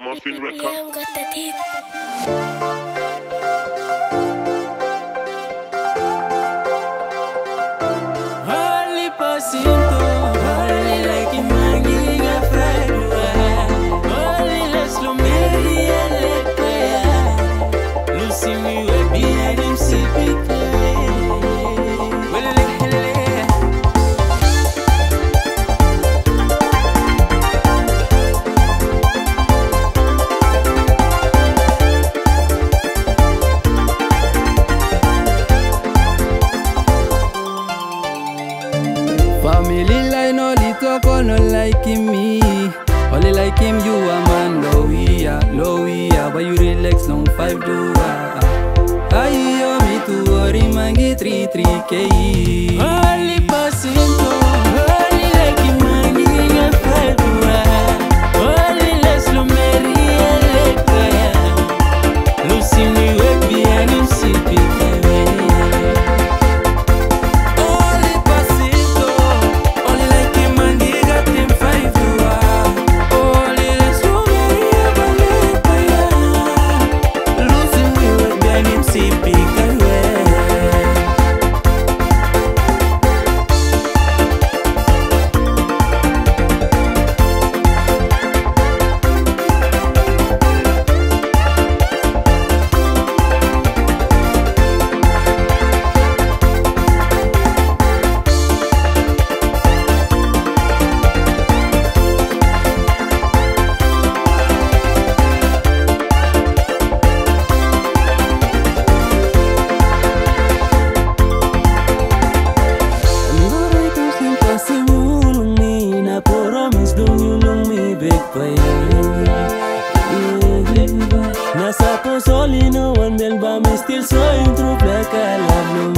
Muffin record. No liking me. Only like him, you a man, low yeah, low yeah. But you relax, long five do Aye, yo, me to worry, mangi three three K. Only dong you know me big play Nasa console no one del ba still soy un